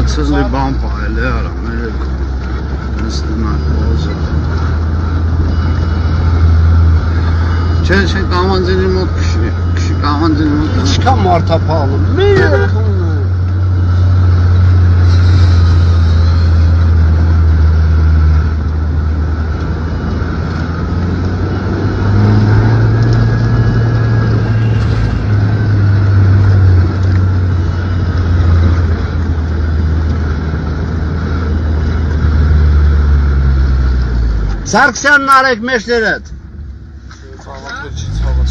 that's suddenly vampire there, America. That's the night also. Şey, şey kahvan zinciri mod kişi. Kişi kahvan zinciri mod. Çıkan marta pahalı. Ne ya? Սարգսյանն արեք մեջներդ։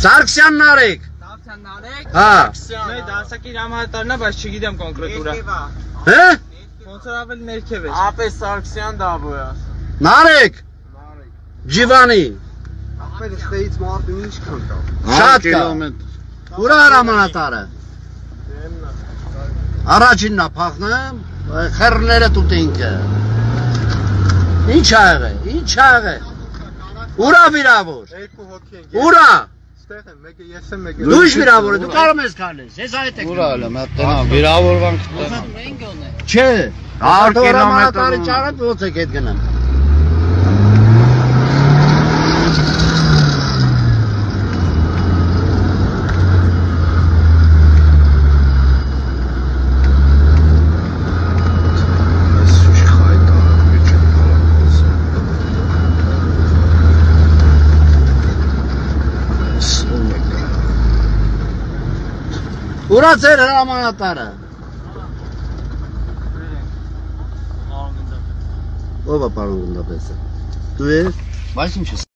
Սարգսյանն արեք։ Դավթան նարեկ։ Հա։ Մեր դասակի հրամայատարն է, բայց չգիտեմ կոնկրետ ուրա։ Հե։ Ոնց որ ավելի ներքև է։ Ապե Սարգսյան դավոյա։ Նարեք։ Ջիվանի։ Ապեր ստեից մարդու ինչքան կա։ Շատ կա։ կիլոմետր։ Ուրա հրամանատարը։ Առաջինն է փախնեմ, խեռները տուտինքը։ Ինչ ա եղել։ Ինչ ա եղել։ Ուրա վիրավոր։ Երկու հոգի են։ Ուրա։ Ստեղ եմ, մեկը ես եմ, մեկը։ Դու ինչ վիրավոր ես։ Դու կարող ես քալես։ Ես այդ եք։ Ուրա էլ եմ, տնա, վիրավորվան կտնա։ Չէ։ Հարյուր կիլոմետր հրամանատարի ու- ճարը ոնց եք այդ գնամ։ Ուրա ձեր հրամանատարը։ Ո՞վ է պարոն գնդապեսը։ Դու ես։ Բայց ինչ ես